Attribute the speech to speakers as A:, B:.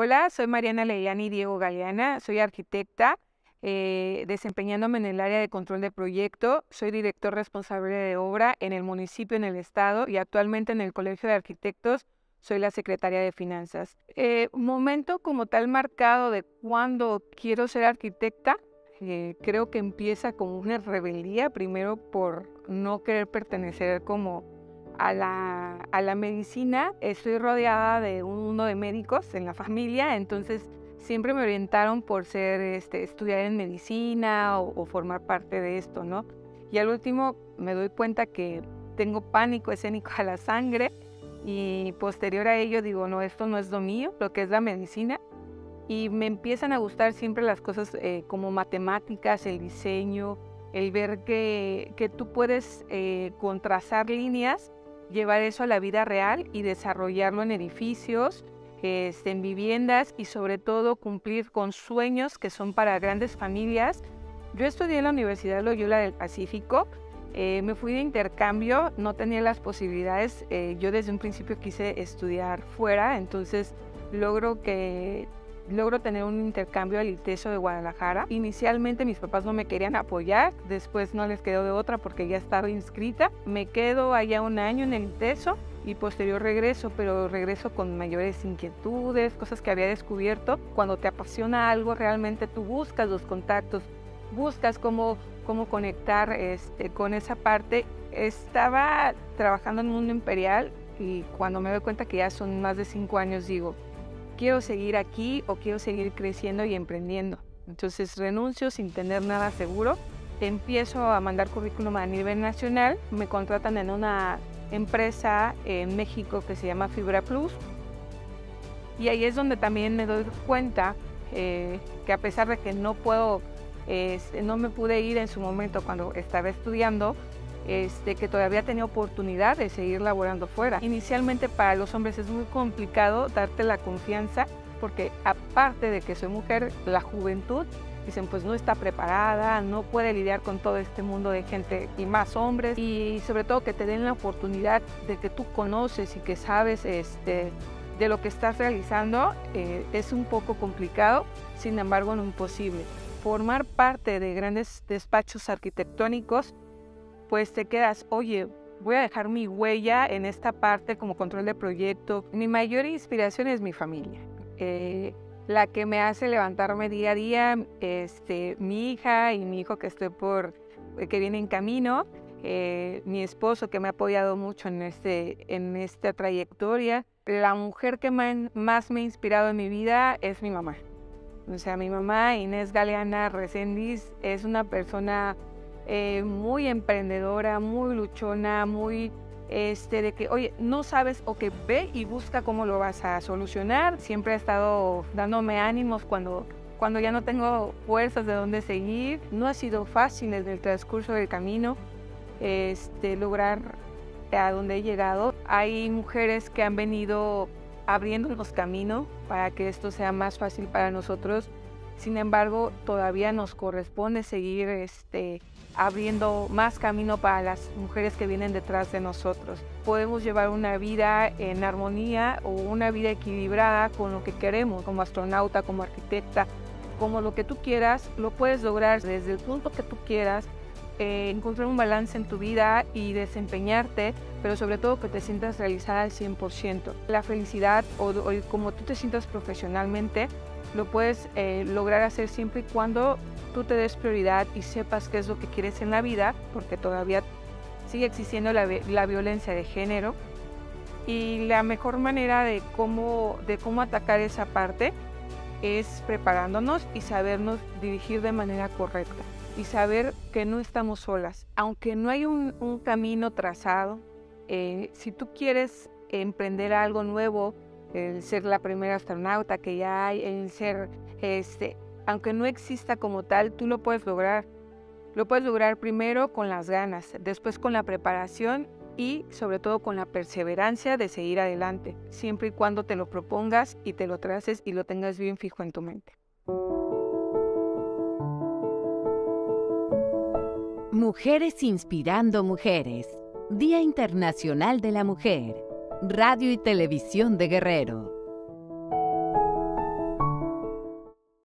A: Hola, soy Mariana Leyani Diego Galeana, soy arquitecta, eh, desempeñándome en el área de control de proyecto. Soy director responsable de obra en el municipio, en el estado y actualmente en el Colegio de Arquitectos soy la secretaria de finanzas. Eh, momento como tal marcado de cuando quiero ser arquitecta, eh, creo que empieza como una rebeldía, primero por no querer pertenecer como a la, a la medicina. Estoy rodeada de un mundo de médicos en la familia, entonces siempre me orientaron por ser, este, estudiar en medicina o, o, formar parte de esto, ¿no? Y al último me doy cuenta que tengo pánico escénico a la sangre y posterior a ello digo, no, esto no es lo mío, lo que es la medicina. Y me empiezan a gustar siempre las cosas eh, como matemáticas, el diseño, el ver que, que tú puedes eh, contrazar líneas llevar eso a la vida real y desarrollarlo en edificios, este, en viviendas y sobre todo cumplir con sueños que son para grandes familias. Yo estudié en la Universidad Loyola del Pacífico, eh, me fui de intercambio, no tenía las posibilidades, eh, yo desde un principio quise estudiar fuera, entonces logro que logro tener un intercambio al ITESO de Guadalajara. Inicialmente mis papás no me querían apoyar, después no les quedó de otra porque ya estaba inscrita. Me quedo allá un año en el ITESO y posterior regreso, pero regreso con mayores inquietudes, cosas que había descubierto. Cuando te apasiona algo, realmente tú buscas los contactos, buscas cómo, cómo conectar este, con esa parte. Estaba trabajando en Mundo Imperial y cuando me doy cuenta que ya son más de cinco años, digo, quiero seguir aquí o quiero seguir creciendo y emprendiendo. Entonces renuncio sin tener nada seguro. Empiezo a mandar currículum a nivel nacional. Me contratan en una empresa en México que se llama Fibra Plus. Y ahí es donde también me doy cuenta eh, que a pesar de que no puedo, eh, no me pude ir en su momento cuando estaba estudiando, este, que todavía tenía oportunidad de seguir laborando fuera. Inicialmente para los hombres es muy complicado darte la confianza porque aparte de que soy mujer, la juventud dicen pues no está preparada, no puede lidiar con todo este mundo de gente y más hombres y sobre todo que te den la oportunidad de que tú conoces y que sabes este, de lo que estás realizando eh, es un poco complicado, sin embargo no imposible. Formar parte de grandes despachos arquitectónicos pues te quedas, oye, voy a dejar mi huella en esta parte como control de proyecto. Mi mayor inspiración es mi familia. Eh, la que me hace levantarme día a día, este, mi hija y mi hijo que estoy por, que viene en camino, eh, mi esposo que me ha apoyado mucho en, este, en esta trayectoria. La mujer que más me ha inspirado en mi vida es mi mamá. O sea, mi mamá, Inés Galeana Resendiz, es una persona eh, muy emprendedora, muy luchona, muy este, de que, oye, no sabes o que ve y busca cómo lo vas a solucionar. Siempre ha estado dándome ánimos cuando, cuando ya no tengo fuerzas de dónde seguir. No ha sido fácil desde el transcurso del camino este, lograr a donde he llegado. Hay mujeres que han venido abriéndonos camino para que esto sea más fácil para nosotros. Sin embargo, todavía nos corresponde seguir este, abriendo más camino para las mujeres que vienen detrás de nosotros. Podemos llevar una vida en armonía o una vida equilibrada con lo que queremos, como astronauta, como arquitecta, como lo que tú quieras, lo puedes lograr desde el punto que tú quieras, eh, encontrar un balance en tu vida y desempeñarte, pero sobre todo que te sientas realizada al 100%. La felicidad o, o como tú te sientas profesionalmente, lo puedes eh, lograr hacer siempre y cuando tú te des prioridad y sepas qué es lo que quieres en la vida, porque todavía sigue existiendo la, violencia de género. Y la mejor manera de cómo, de cómo atacar esa parte es preparándonos y sabernos dirigir de manera correcta y saber que no estamos solas. Aunque no hay un, camino trazado, eh, si tú quieres emprender algo nuevo, el ser la primera astronauta que ya hay, el ser este, aunque no exista como tal, tú lo puedes lograr. Lo puedes lograr primero con las ganas, después con la preparación y sobre todo con la perseverancia de seguir adelante, siempre y cuando te lo propongas y te lo traces y lo tengas bien fijo en tu mente.
B: Mujeres inspirando mujeres. Día Internacional de la Mujer. Radio y Televisión de Guerrero.